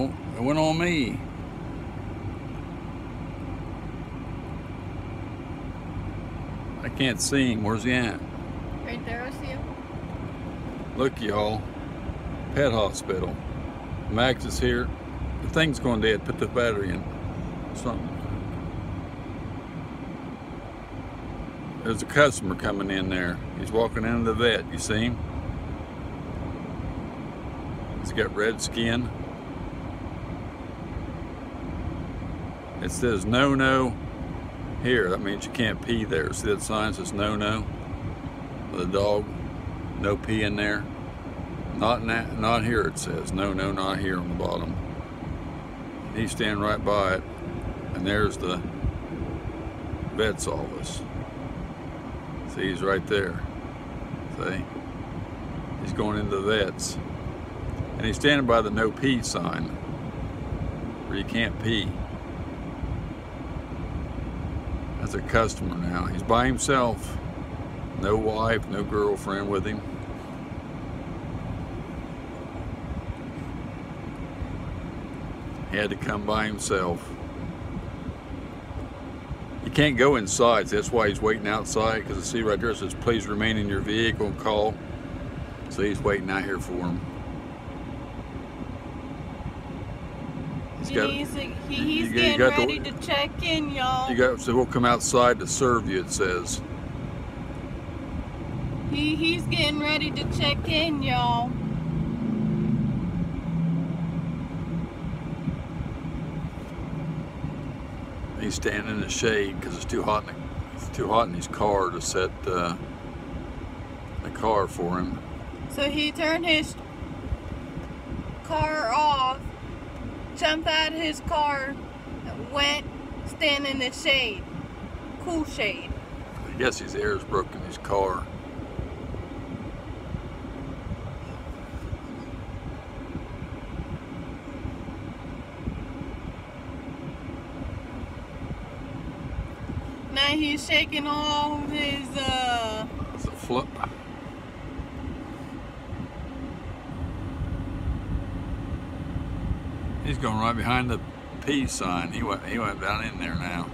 won't, it went on me. I can't see him. Where's he at? Right there, I see him. Look, y'all. Pet hospital. Max is here. The thing's going dead. Put the battery in. Something. There's a customer coming in there. He's walking into the vet. You see him? He's got red skin. It says no, no here. That means you can't pee there. See that sign says no, no? The dog, no pee in there. Not, na- not here it says. No, no, not here on the bottom. He's standing right by it. And there's the vet's office. See, he's right there. See? He's going into the vets. And he's standing by the no pee sign where you can't pee. That's a customer now. He's by himself. No wife, no girlfriend with him. He had to come by himself. You can't go inside, so that's why he's waiting outside, because I see right there says, please remain in your vehicle and call. So he's waiting out here for him. He's got, needs to, he, he's you- you getting got the- ready to check in, y'all. you got, so we'll come outside to serve you, it says. He, he's getting ready to check in, y'all. He's standing in the shade because it's too hot. In the, it's too hot in his car to set uh, the car for him. So he turned his car off, jumped out of his car, went stand in the shade. Cool shade. I guess his air's broken his car. Now he's shaking all his uh It's a flip. He's going right behind the peace sign. He went. He went down in there now.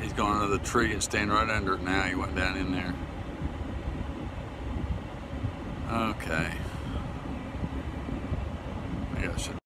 He's going under the tree and staying right under it now. He went down in there. Okay. I